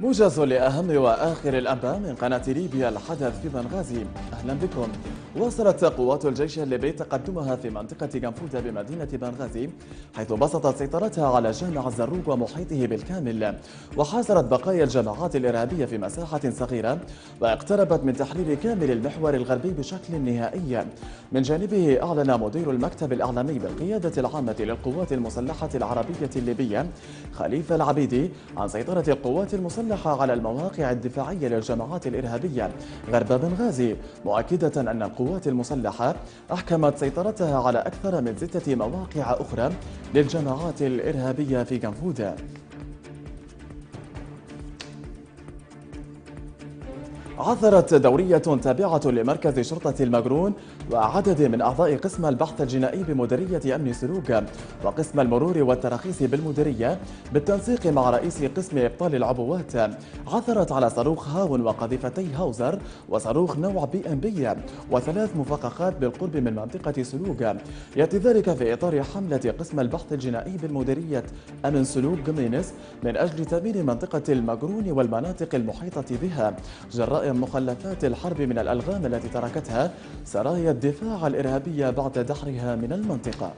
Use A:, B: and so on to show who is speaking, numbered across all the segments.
A: موجز لأهم وآخر الأنباء من قناة ليبيا الحدث في بنغازي. أهلا بكم. واصلت قوات الجيش الليبي تقدمها في منطقة جنفودا بمدينة بنغازي حيث بسطت سيطرتها على جامع الزروق ومحيطه بالكامل. وحاصرت بقايا الجماعات الإرهابية في مساحة صغيرة واقتربت من تحرير كامل المحور الغربي بشكل نهائي. من جانبه أعلن مدير المكتب الإعلامي بالقيادة العامة للقوات المسلحة العربية الليبية خليفة العبيدي عن سيطرة القوات المسلحة على المواقع الدفاعية للجماعات الإرهابية. غرب بنغازي مؤكدة أن القوات المسلحة أحكمت سيطرتها على أكثر من ستة مواقع أخرى للجماعات الإرهابية في جنفودا عثرت دورية تابعة لمركز شرطة المجرون وعدد من أعضاء قسم البحث الجنائي بمديرية أمن سلوك وقسم المرور والتراخيص بالمديرية بالتنسيق مع رئيس قسم إبطال العبوات. عثرت على صاروخ هاون وقذيفتي هاوزر وصاروخ نوع بي إم بي وثلاث مفخخات بالقرب من منطقة سلوك. يأتي ذلك في إطار حملة قسم البحث الجنائي بالمديرية أمن سلوك قمينس من أجل تأمين منطقة المجرون والمناطق المحيطة بها. جراء مخلفات الحرب من الألغام التي تركتها سرايا الدفاع الإرهابية بعد دحرها من المنطقة.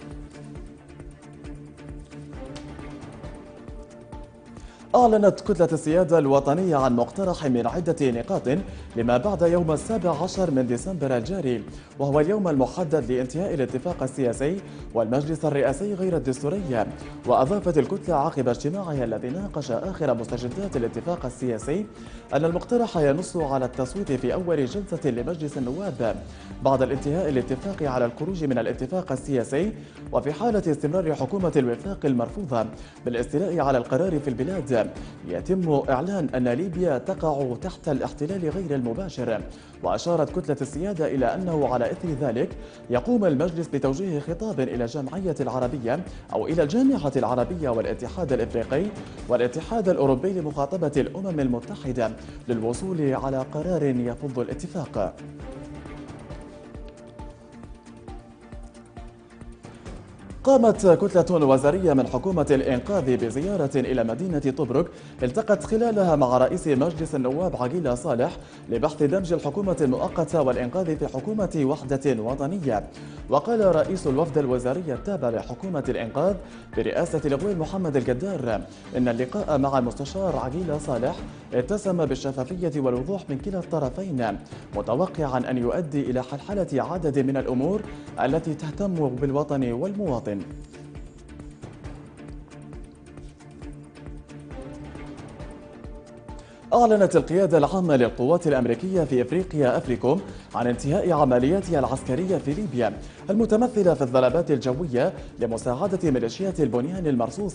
A: أعلنت كتلة السيادة الوطنية عن مقترح من عدة نقاط لما بعد يوم السابع عشر من ديسمبر الجاري وهو اليوم المحدد لانتهاء الاتفاق السياسي والمجلس الرئاسي غير الدستوري. وأضافت الكتلة عقب اجتماعها الذي ناقش آخر مستجدات الاتفاق السياسي أن المقترح ينص على التصويت في أول جلسة لمجلس النواب بعد الانتهاء الاتفاق على الخروج من الاتفاق السياسي وفي حالة استمرار حكومة الوفاق المرفوضة بالإستيلاء على القرار في البلاد. يتم إعلان أن ليبيا تقع تحت الاحتلال غير المباشر. وأشارت كتلة السيادة إلى أنه على إثر ذلك يقوم المجلس بتوجيه خطاب إلى الجمعية العربية أو إلى الجامعة العربية والاتحاد الإفريقي والاتحاد الأوروبي لمخاطبة الأمم المتحدة للوصول على قرار يفض الاتفاق. قامت كتلة وزارية من حكومة الإنقاذ بزيارة إلى مدينة طبرق التقت خلالها مع رئيس مجلس النواب عقيل صالح لبحث دمج الحكومة المؤقتة والإنقاذ في حكومة وحدة وطنية. وقال رئيس الوفد الوزاري التابع لحكومة الإنقاذ برئاسة الغويل محمد القدار إن اللقاء مع المستشار عقيل صالح اتسم بالشفافية والوضوح من كلا الطرفين متوقعا أن يؤدي إلى حلحلة عدد من الأمور التي تهتم بالوطن والمواطن. noqdeen أعلنت القيادة العامة للقوات الأمريكية في إفريقيا أفريكوم عن انتهاء عملياتها العسكرية في ليبيا المتمثلة في الضربات الجوية لمساعدة ميليشيات البنيان المرصوص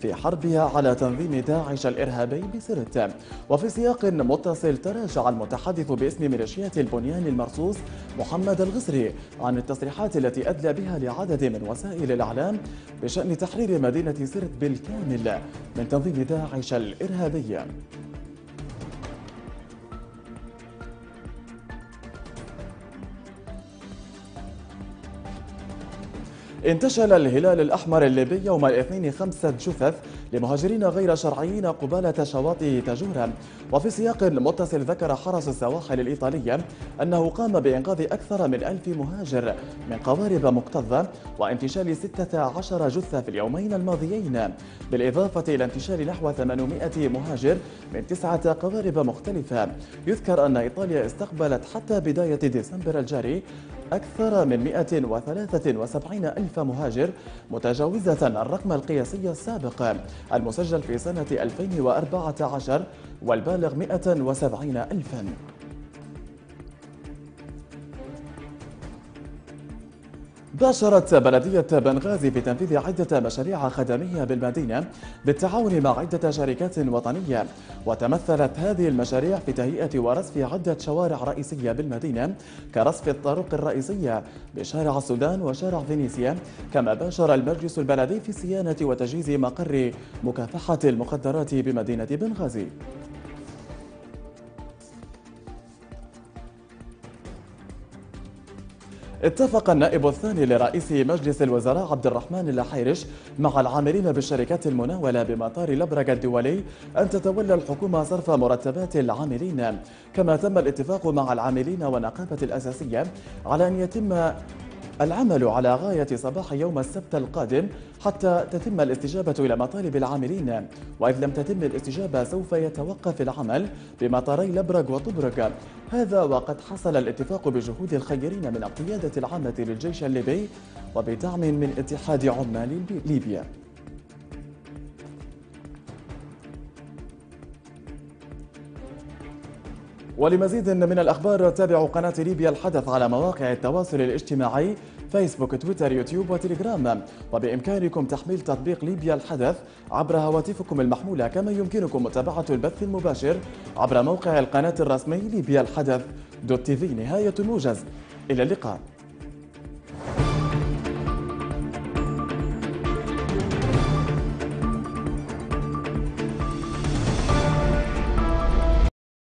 A: في حربها على تنظيم داعش الإرهابي بسرت. وفي سياق متصل تراجع المتحدث باسم ميليشيات البنيان المرصوص محمد الغصري عن التصريحات التي أدلى بها لعدد من وسائل الإعلام بشأن تحرير مدينة سرت بالكامل من تنظيم داعش الإرهابي. انتشل الهلال الأحمر الليبي يوم الاثنين خمسة جثث لمهاجرين غير شرعيين قبالة شواطئ تجورا وفي سياق متصل ذكر حرس السواحل الإيطالية أنه قام بإنقاذ أكثر من ألف مهاجر من قوارب مكتظة وانتشال 16 جثة في اليومين الماضيين. بالإضافة إلى انتشال نحو 800 مهاجر من تسعة قوارب مختلفة. يذكر أن إيطاليا استقبلت حتى بداية ديسمبر الجاري أكثر من 173 ألف مهاجر متجاوزة الرقم القياسي السابق. المسجل في سنة 2014 والبالغ 170 ألفاً. باشرت بلدية بنغازي في تنفيذ عدة مشاريع خدمية بالمدينة بالتعاون مع عدة شركات وطنية وتمثلت هذه المشاريع في تهيئة ورصف عدة شوارع رئيسية بالمدينة كرصف الطرق الرئيسية بشارع السودان وشارع فينيسيا كما باشر المجلس البلدي في صيانة وتجهيز مقر مكافحة المخدرات بمدينة بنغازي اتفق النائب الثاني لرئيس مجلس الوزراء عبد الرحمن اللحيرش مع العاملين بالشركات المناولة بمطار لبرق الدولي أن تتولى الحكومة صرف مرتبات العاملين. كما تم الاتفاق مع العاملين والنقابة الأساسية على أن يتم العمل على غاية صباح يوم السبت القادم حتى تتم الاستجابة إلى مطالب العاملين. وإذ لم تتم الاستجابة سوف يتوقف العمل بمطاري لبرق وطبرق هذا وقد حصل الاتفاق بجهود الخيرين من القيادة العامة للجيش الليبي وبدعم من اتحاد عمال ليبيا. ولمزيد من الأخبار تابعوا قناة ليبيا الحدث على مواقع التواصل الاجتماعي فيسبوك تويتر يوتيوب وتليجرام. وبإمكانكم تحميل تطبيق ليبيا الحدث عبر هواتفكم المحمولة كما يمكنكم متابعة البث المباشر عبر موقع القناة الرسمي ليبيا الحدث dot TV. نهاية الموجز إلى اللقاء.